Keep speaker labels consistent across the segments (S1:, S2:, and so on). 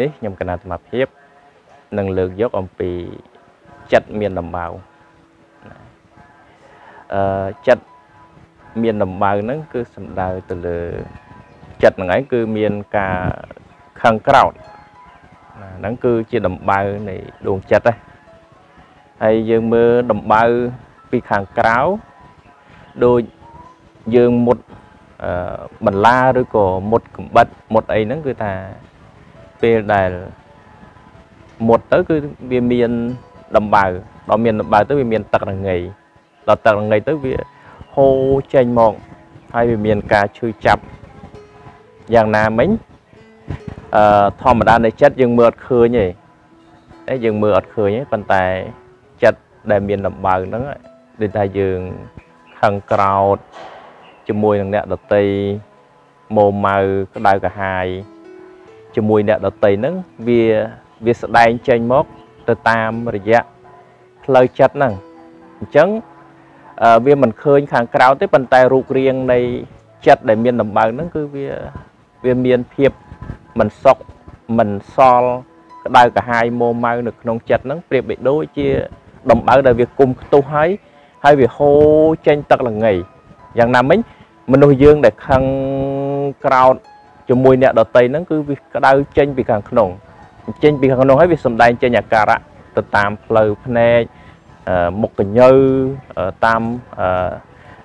S1: នេះខ្ញុំគណៈសមាភិបនឹងលើកយកអំពីចិត្តមានដំបៅអឺចិត្តមានដំបៅហ្នឹងគឺសំដៅទៅលើចិត្តហ្នឹងឯងគឺមានការខឹងក្រោតណាហ្នឹងគឺជាដំបៅនៃដួងចិត្តហ្នឹងហើយយើងមើលដំបៅពីខាងក្រៅដូចយើងមុតអឺបន្លាឬក៏មុតកំបិតមុតអីហ្នឹងគឺថា ពេលដែលមុតទៅគឺវាមានដំបៅដល់មានដំបៅទៅវាមានទឹករងៃដល់ទឹករងៃទៅវាហូរចេញមកហើយវាមានការឈឺចាប់យ៉ាងណាមិញអឺធម្មតានៃចិត្តយើងមើលអត់ឃើញទេតែយើងមើលអត់ឃើញទេប៉ុន្តែចិត្តដែលមានដំបៅហ្នឹងដូចថាយើងខឹងក្រោតជាមួយនឹងអ្នកដតីម៉ូម៉ៅក្តៅកាហាយ ជាមួយអ្នកដតីហ្នឹងវាវាស្ដែងចេញមកទៅតាមរយៈផ្លូវចិត្តហ្នឹងអញ្ចឹងវាមិនឃើញខាងក្រៅទេប៉ុន្តែរូបរាងនៃចិត្តដែលមានដំបៅហ្នឹងគឺវាវាមានភាពមិនសុខមិនសល់ក្តៅកាហាយមួម៉ៅនៅក្នុងចិត្តហ្នឹងប្រៀបបីដូចជាដំបៅដែលវាគុំខ្ទុះហើយហើយវាហូរចេញទឹកល្ងីយ៉ាងណាមិញមនុស្សយើងដែលខឹងក្រោត ជាមួយអ្នកដតីហ្នឹងគឺវាក្តៅចេញពីខាងក្នុងចេញពីខាងក្នុងហើយវាសំដែងចេញអាការៈទៅតាមផ្លូវភ្នែកមុខកញ្ញើតាម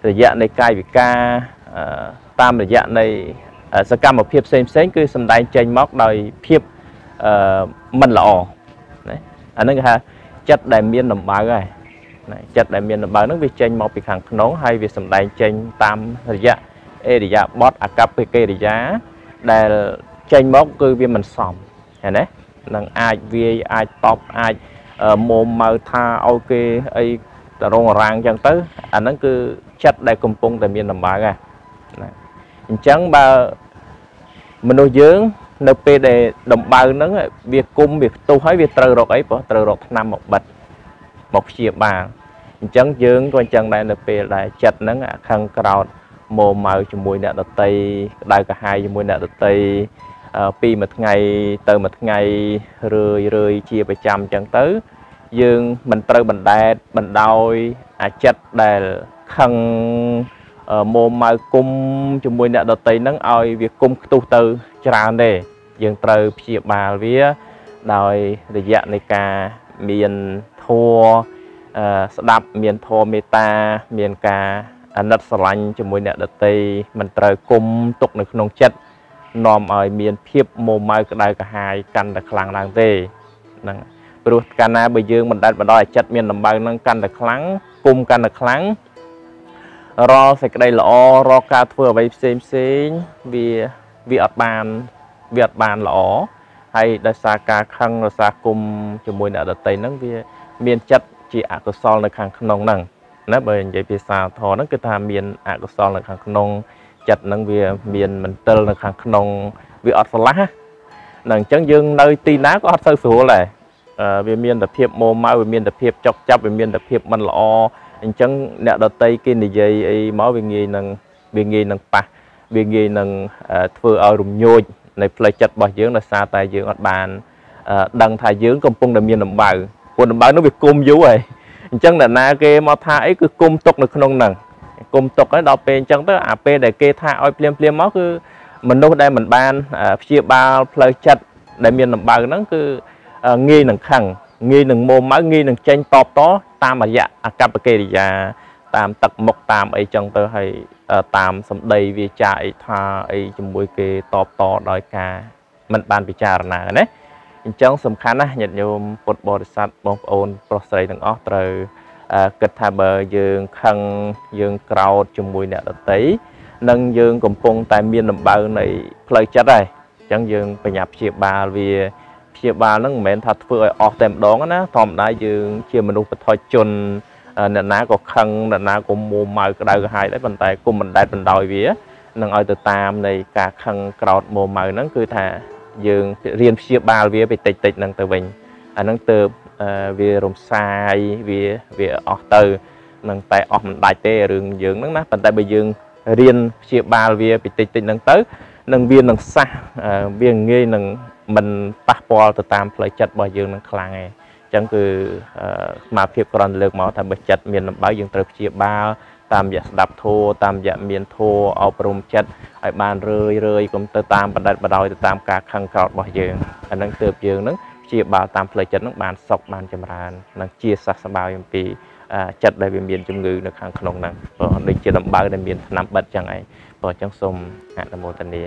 S1: រយៈនៃកាយវិការតាមរយៈនៃសកម្មភាពផ្សេងផ្សេងគឺសំដែងចេញមកដោយភាពមិនល្អណាអានឹងគេថាចិត្តដែលមានដំបៅហើយណាចិត្តដែលមានដំបៅហ្នឹងវាចេញមកពីខាងក្នុងហើយវាសំដែងចេញតាមរយៈអេរិយាបថអកប្បកិរិយា ដែលចេញមកគឺវាមិនសមឃើញទេនឹងអាចវាយអាចតបអាចមុំម៉ៅថាឲ្យគេអីតរងរាងអញ្ចឹងទៅអាហ្នឹងគឺចិត្តដែលកំពុងតែមានដំបៅណាអញ្ចឹងបើមនុស្សយើង នៅពេលដែលដំបៅហ្នឹងវាគុំវាផ្ទុះហើយវាត្រូវរកអីព្រោះត្រូវរកថ្នាំមកបិទមកព្យាបាលអញ្ចឹងយើងក៏អញ្ចឹងដែរនៅពេលដែលចិត្តហ្នឹងអាខឹងក្រោត ម៉ូម៉ៅជាមួយអ្នកដតីក្តៅកាហាយជាមួយអ្នកដតីពីមួយថ្ងៃទៅមួយថ្ងៃរឿយរឿយជាប្រចាំអញ្ចឹងទៅ យើងមិនត្រូវបណ្ដែតបណ្ដោយអាចិត្តដែលខឹងម៉ូម៉ៅគុំជាមួយអ្នកដតីហ្នឹងឲ្យវាគុំខ្ទុះទៅច្រើនទេយើងត្រូវព្យាបាលវា ដោយរយៈនៃការមានធัวស្ដាប់មានធម៌មេត្តាមានការ អាណិតស្រឡាញ់ជាមួយអ្នកដតីមិនត្រូវគុំទុកនៅក្នុងចិត្តនាំឲ្យមានភាពមួម៉ៅក្តៅក្រហាយកាន់តែខ្លាំងឡើងទេហ្នឹងព្រោះកាលណាបើយើងមិនដាច់បដោយចិត្តមានដំបៅនឹងកាន់តែខ្លាំងគុំកាន់តែខ្លាំងរាល់សេចក្តីល្អរាល់ការធ្វើអ្វីផ្សេងផ្សេងវាវាអត់បានវាអត់បានល្អហើយដោយសារការខឹងដោយសារគុំជាមួយអ្នកដតីហ្នឹងវា មានចិត្តជាអកុសលនៅខាងក្នុងហ្នឹង ណាបើនិយាយភាសាធម៌ហ្នឹងគឺថាមានអកុសលនៅខាងក្នុងចិត្តហ្នឹងវាមានមន្ទិលនៅខាងក្នុងវាអត់ស្រឡះណាអញ្ចឹងយើងនៅទីណាក៏អត់សូវស្រួលដែរវាមានតែភាពម៉ូម៉ៅវាមានតែភាពចុកចាប់វាមានតែភាពមិនល្អអញ្ចឹងអ្នកដតីគេនិយាយអីមកវាងាយនឹងវាងាយនឹងប៉ះវាងាយនឹងធ្វើឲ្យរំញោចនៅផ្លូវចិត្តរបស់យើងដោយសារតែយើងអត់បានដឹងថាយើងកំពុងតែមានដំបៅព្រោះដំបៅនោះវាគុំយូរហើយ អញ្ចឹងអ្នកណាគេមកថាអីគឺគុំទុកនៅក្នុងហ្នឹងគុំទុកហើយដល់ពេលអញ្ចឹងទៅអាពេលដែលគេថាឲ្យភ្លាមភ្លាមមកគឺមនុស្សដែលមិនបានព្យាបាលផ្លូវចិត្តដែលមានដំបៅហ្នឹងគឺងាយនឹងខឹងងាយនឹងមុំមកងាយនឹងចេញតបតតាមរយៈអកប្បកិរិយា តាមទឹកមុខតាមអីចឹងទៅហើយតាមសម្ដីវាចាអីថាអីជាមួយគេតបតដោយការមិនបានពិចារណាណា អញ្ចឹងសំខាន់ណាស់ញាតិញោមពុទ្ធបរិស័ទបងប្អូនប្រុសស្រីទាំងអស់ត្រូវគិតថាបើយើងខឹងយើងក្រោតជាមួយអ្នកដតីនិងយើងកំពុងតែមានដំបៅនៃផ្លូវចិត្តហើយអញ្ចឹងយើងបញ្ញាព្យាបាលវាព្យាបាលហ្នឹងមិនមែនថាធ្វើឲ្យអស់តែម្ដងណាធម្មតាយើងជាមនុស្សបថុជនអ្នកណាក៏ខឹងអ្នកណាក៏មួម៉ៅក្តៅក្រហាយដែរប៉ុន្តែគុំមិនដែតបណ្ដោយវានឹងឲ្យទៅតាមនៃការខឹងក្រោតមួម៉ៅហ្នឹងគឺថា យើងរៀនព្យាបាលវាទៅតិចតិចហ្នឹងទៅវិញអាហ្នឹងទៅវារំសាយវាវាអស់ទៅនឹងតែអស់មិនដាច់ទេរឿងយើងហ្នឹងណាប៉ុន្តែបើយើងរៀនព្យាបាលវាពីតិចតិចហ្នឹងទៅនឹងវានឹងសះវាងាយនឹងមិនប៉ះពាល់ទៅតាមផ្លូវចិត្តរបស់យើងនឹងខ្លាំងឯងអញ្ចឹងគឺស្មារភាពក្រនលើកមកថាបើចិត្តមានលំបៅយើងត្រូវព្យាបាល តាមរយៈស្ដាប់ធัวតាមរយៈមានធัวអប់រំចិត្តឲ្យបានរឿយរឿយកុំទៅតាមបណ្ឌិតបដោយទៅតាមការខឹងក្រោធរបស់យើងអានឹងទើបយើងនឹងព្យាបាលតាមផ្លូវចិត្តនឹងបានសុខបានចម្រើននិងជាសះស្បើយអំពីចិត្តដែលវាមានជំងឺនៅខាងក្នុងហ្នឹងព្រោះដូចជាដំបៅដែលមានថ្នាំបិទចឹងឯងព្រោះអញ្ចឹងសូមអនុមោទនា